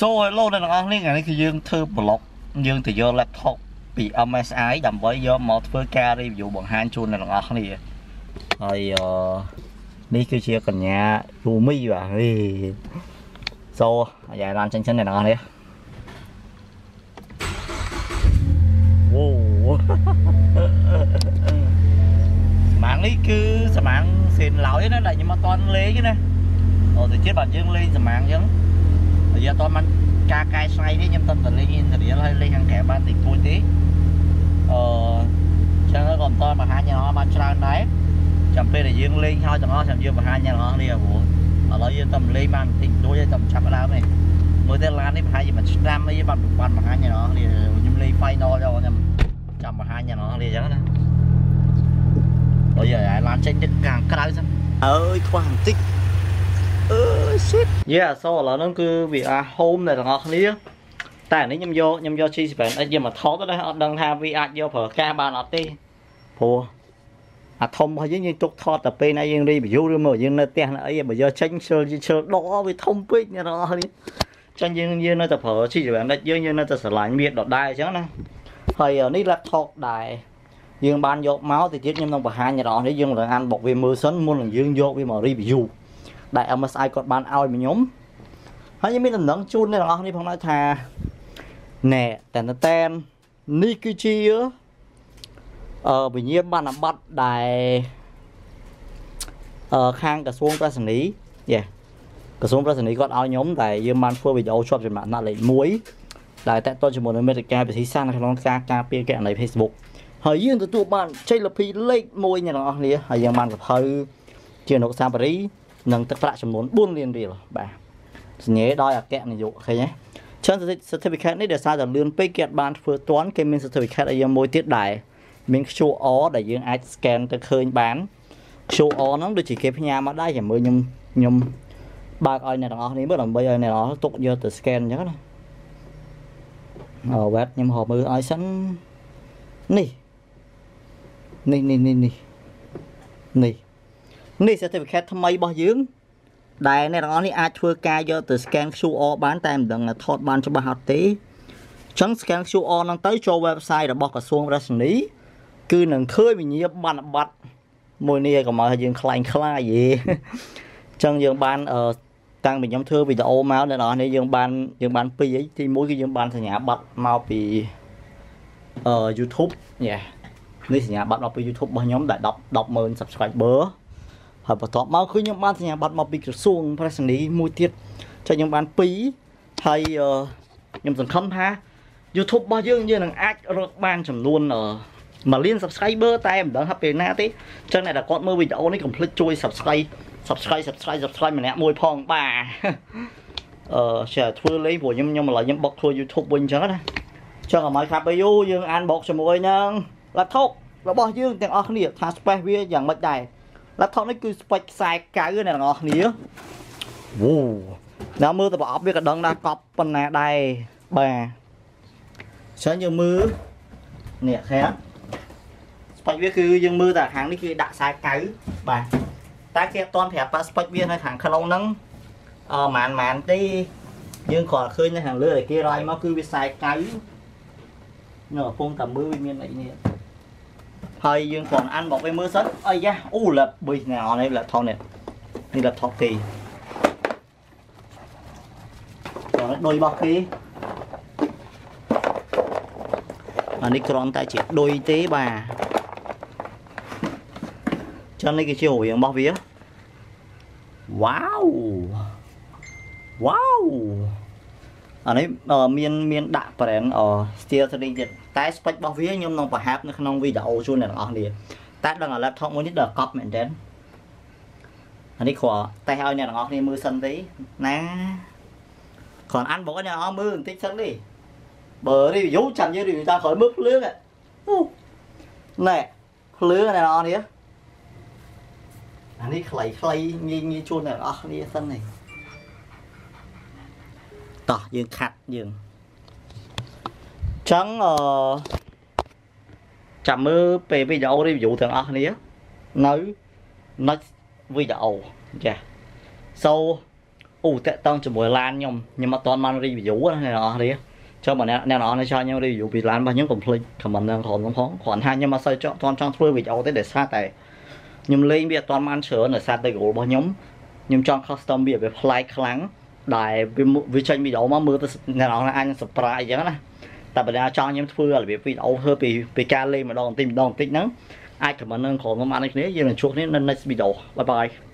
So hello អ្នកទាំងអស់គ្នាថ្ងៃនេះគឺយើងធ្វើ blog យើងទៅយក laptop ពី MSI ដើម្បីយកមកធ្វើការ review បង្ហាញជូនអ្នកទាំងអស់គ្នាហើយអឺនេះគឺជាកញ្ញាយូមីបាទហេ So អាយ៉ាឡានចិនចិនអ្នកទាំងអស់គ្នាវ៉ូស្មាននេះគឺស្មានសេនឡើយណាដែលខ្ញុំអត់តន់លេងណាអូទៅទៀតបាទយើងលេងស្មានអញ្ចឹង រយៈតន់បានការកែច្នៃនេះខ្ញុំតន់តលេង Interior ហើយលេងខាងក្រៅបានតិចតួចទេអឺចឹងក៏មិនតន់បង្ហាញយ៉ាងអស់បានច្រើនដែរចាំពេលដែលយើងលេងហើយទាំងអស់ចាំយើងបង្ហាញយ៉ាងអស់នេះព្រោះឥឡូវយើងតលេងបានបន្តិចតួចហើយតែចាប់ដើមទេមើលទៅឡាននេះប្រហែលជាមួយឆ្នាំអីបានបានបង្ហាញយ៉ាងអស់នេះខ្ញុំលេង final យកខ្ញុំចាំបង្ហាញយ៉ាងអស់នេះអញ្ចឹងណាអូយអាឡានចេញទឹកខាងក្រៅសិនអើយខ្វះបន្តិច អឺ shit យេអសឥឡូវហ្នឹងគឺវាអា home អ្នកទាំងអស់គ្នាតែអានេះខ្ញុំយកខ្ញុំយក G7X យកមកថតទៅដែរអត់ដឹងថាវាអាចយកប្រើការបានអត់ទេព្រោះអាធំរបស់យើងយើងទុកថតតែពេលណាយើង review ឬមកយើងនៅផ្ទះនៅអីបើយកចេញឈើឈើដកវាធំពេកអ្នកទាំងអស់គ្នាចឹងយើងយើងនៅតែប្រើ G7X យើងយើងនៅតែស្រឡាញ់មានដដែលអញ្ចឹងណាហើយនេះ laptop ដែរយើងបានយកមកទៅទៀតខ្ញុំនឹងបង្ហាញអ្នកនរនេះយើងនឹងអានបុកវាមើលសិនមុននឹងយើងយកវាមក review ដែល MSI គាត់បានឲ្យមកខ្ញុំហើយខ្ញុំមានដំណឹងជូនអ្នកនរនេះផងដែរថាណែតែនតែននេះគឺជាអឺវិញ្ញាបនបត្រដែលអឺខាងក្រសួងប្រៃសណីយេក្រសួងប្រៃសណីគាត់ឲ្យខ្ញុំតែយើងបានធ្វើវីដេអូជាប់ចំណាក់ណាត់លេខ1ដែលតកតជាមួយនឹងមេតិកាវិធីសាស្ត្រនៅក្នុងការការពារកណន័យ Facebook ហើយយើងទទួលបានជ័យលាភីលេខ1អ្នកនរអស់គ្នាហើយយើងបានសភៅជានុកសាបរី និងទឹកប្រាក់ចំនួន4លានរៀលបាទសញ្ញេដោយអគ្គនាយកឃើញទេច្រើន certificate នេះដោយសារតែលឿនពេកគេអត់បានធ្វើទាន់គេមាន certificate ឲ្យយើងមួយទៀតដែរមាន QR ដែលយើងអាច scan ទៅឃើញបាន QR ហ្នឹងដូចជាគេផ្ញើមកដែរចាំមើលខ្ញុំខ្ញុំបើកឲ្យអ្នកទាំងអស់នេះមើលដើម្បីឲ្យអ្នកទាំងអស់ទុកយកទៅ scan អញ្ចឹងណាអូវ៉ាត់ខ្ញុំហៅមើលឲ្យសិននេះនេះនេះនេះនេះនេះ នេះ certificate ថ្មីរបស់យើង ដែលអ្នកទាំងអស់នេះអាចធ្វើការយកទៅ scan QR បានតែមិនដឹងថាថតបានច្បាស់អត់ទេអញ្ចឹង scan QR ហ្នឹងទៅចូល website របស់ក្រសួងរ៉ាសនីគឺនឹងឃើញវិញ្ញាបនបត្រមួយនេះឲ្យកុំឲ្យយើងខ្លាញ់ខ្លាយយេអញ្ចឹងយើងបានអឺតាំងពីខ្ញុំធ្វើវីដេអូមកអ្នកនរនេះយើងបានយើងបានពីរអីទី1គឺយើងបានសញ្ញាបត្រមកពីអឺ YouTube យេនេះសញ្ញាបត្រមកពី YouTube របស់ខ្ញុំដែល10 100,000 subscriber ហើយបន្ទាប់មកគឺខ្ញុំបានសញ្ញាបត្រមកពីក្រសួងប្រៃសណីមួយទៀតចុះខ្ញុំបាន2ហើយខ្ញុំសង្ឃឹមថា YouTube របស់យើងយើងនឹងអាចរកបានចំនួន1លាន subscriber តែមិនដឹងថាពេលណាទេអញ្ចឹងអ្នកដែលគាត់មើលវីដេអូនេះកុំភ្លេចជួយ subscribe subscribe subscribe subscribe ម្នាក់មួយផងបាទអឺជាធ្វើលេងព្រោះខ្ញុំខ្ញុំឥឡូវខ្ញុំបុកធ្វើ YouTube វិញអញ្ចឹងណាចឹងអមឲ្យខាប់ទៅយូយើងអានបុកជាមួយនឹង laptop របស់យើងទាំងអស់គ្នាថា space វាយ៉ាងម៉េចដែរ laptop នេះគឺ spec ខ្សែកៅអ្នកទាំងអស់គ្នាវូណាមើលទៅប្រអប់វាក៏ដឹងដែរកប់ប៉ុណ្ណាដែរបាទចឹងយើងមើលនេះខែស្ពេចវាគឺយើងមើលតែខាងនេះគឺដាក់ខ្សែកៅបាទតែគេអត់ទាន់ប្រាប់ប៉ាស្ពេចវានៅខាងក្នុងហ្នឹងអឺម៉ានម៉ានទេយើងគ្រាន់ឃើញនៅខាងលើដែលគេរាយមកគឺវាខ្សែកៅនៅកំពុងតែមើលវាមានអីនេះ ហើយយើងគ្រាន់អានមកវាមើលសិនអីយ៉ាអូ lap 3ណែអននេះ laptop នេះនេះ laptop គេគាត់ដូចរបស់គេអានេះគ្រាន់តែជាដូចទេបាទចឹងនេះគឺជារូបរាងរបស់វាវ៉ាវវ៉ាវ អានេះមានមានដាក់ brand steel 3ទៀតតែ spec របស់វាខ្ញុំនឹងបង្ហាញនៅក្នុងវីដេអូជូនអ្នកទាំងអស់គ្នាតែដឹងអា laptop មួយនេះដល់កប់មែនតើអានេះគ្រាន់តែឲ្យអ្នកទាំងអស់គ្នាមើលសិនទេណាគ្រាន់អានបងអ្នកទាំងអស់មើលបន្តិចសិនទេបើ review ចាំយើង review តាមក្រោយមើលភ្លើងណែភ្លើងអ្នកទាំងអស់គ្នាអានេះខ្លីខ្លីងាយងាយជូនអ្នកទាំងអស់គ្នាសិនទេ តោះយើងខាត់យើងចឹងអឺចាំមើលពេលវីដេអូ review ទាំងអស់គ្នានៅ next វីដេអូចា so អូតាក់តងជាមួយឡានខ្ញុំខ្ញុំអត់ទាន់បាន review ណាអ្នកនរគ្នាចុះបើអ្នកអ្នកនរគ្នាចង់ខ្ញុំ review ពីឡានរបស់ខ្ញុំកុំភ្លេច comment នៅក្រុមហ្នឹងផងគ្រាន់ថាខ្ញុំអត់សូវចង់ទាន់ចង់ធ្វើវីដេអូទេដោយសារតែខ្ញុំលេងវាអត់ទាន់បានច្រើនដោយសារតែ goal របស់ខ្ញុំខ្ញុំចង់ custom វាវាប្លែកខ្លាំង ដែលវាវាចេញវីដេអូមកមើលទៅអ្នកនរអាច surprise អញ្ចឹងណាតែបើអ្នកចង់ខ្ញុំធ្វើរបៀបវីដេអូធ្វើពីពីការលេងម្ដងបន្តិចម្ដងបន្តិចហ្នឹងអាច comment នៅក្រុមហ្នឹងបានដូចគ្នាយើងនឹងជួបគ្នានៅ next video bye bye